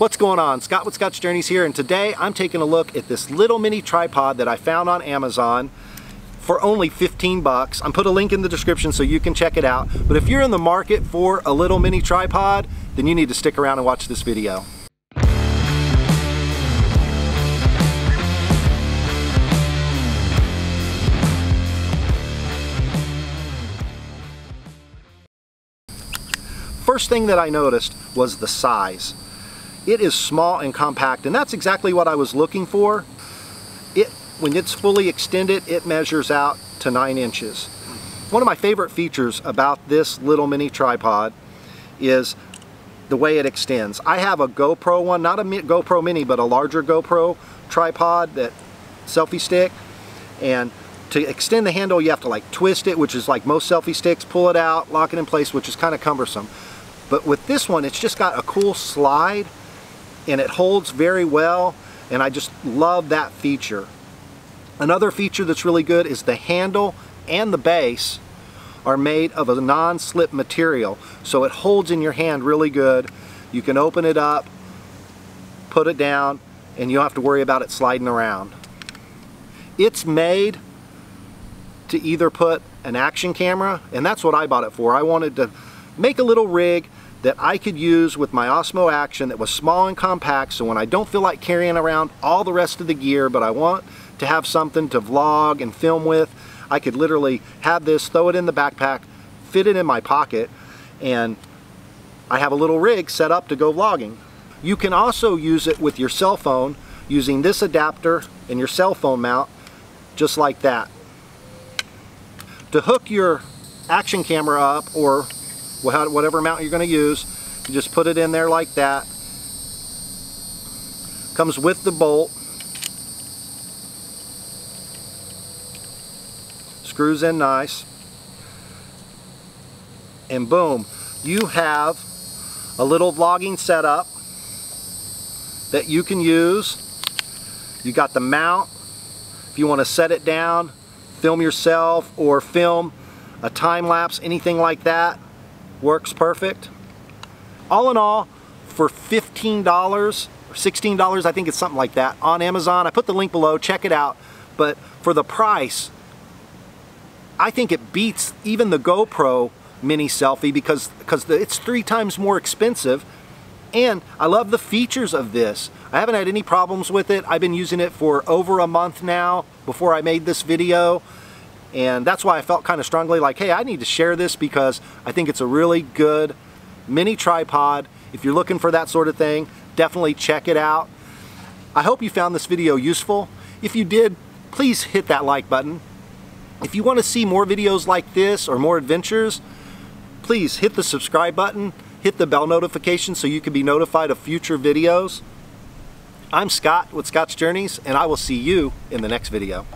What's going on? Scott with Scott's Journeys here and today I'm taking a look at this little mini tripod that I found on Amazon for only 15 bucks. I'm put a link in the description so you can check it out. But if you're in the market for a little mini tripod, then you need to stick around and watch this video. First thing that I noticed was the size. It is small and compact, and that's exactly what I was looking for. It, when it's fully extended, it measures out to nine inches. One of my favorite features about this little mini tripod is the way it extends. I have a GoPro one, not a GoPro mini, but a larger GoPro tripod, that selfie stick, and to extend the handle you have to like twist it, which is like most selfie sticks, pull it out, lock it in place, which is kind of cumbersome. But with this one, it's just got a cool slide and it holds very well and I just love that feature. Another feature that's really good is the handle and the base are made of a non-slip material so it holds in your hand really good. You can open it up, put it down, and you don't have to worry about it sliding around. It's made to either put an action camera, and that's what I bought it for. I wanted to make a little rig that I could use with my Osmo Action that was small and compact so when I don't feel like carrying around all the rest of the gear but I want to have something to vlog and film with I could literally have this, throw it in the backpack, fit it in my pocket and I have a little rig set up to go vlogging. You can also use it with your cell phone using this adapter and your cell phone mount just like that. To hook your action camera up or whatever mount you're going to use. You just put it in there like that. Comes with the bolt. Screws in nice. And boom, you have a little vlogging setup that you can use. You got the mount. If you want to set it down, film yourself or film a time lapse, anything like that, works perfect. All in all, for $15 or $16, I think it's something like that, on Amazon. I put the link below, check it out. But for the price, I think it beats even the GoPro mini selfie because, because it's three times more expensive and I love the features of this. I haven't had any problems with it. I've been using it for over a month now before I made this video. And that's why I felt kind of strongly like, hey, I need to share this because I think it's a really good mini tripod. If you're looking for that sort of thing, definitely check it out. I hope you found this video useful. If you did, please hit that like button. If you want to see more videos like this or more adventures, please hit the subscribe button, hit the bell notification so you can be notified of future videos. I'm Scott with Scott's Journeys, and I will see you in the next video.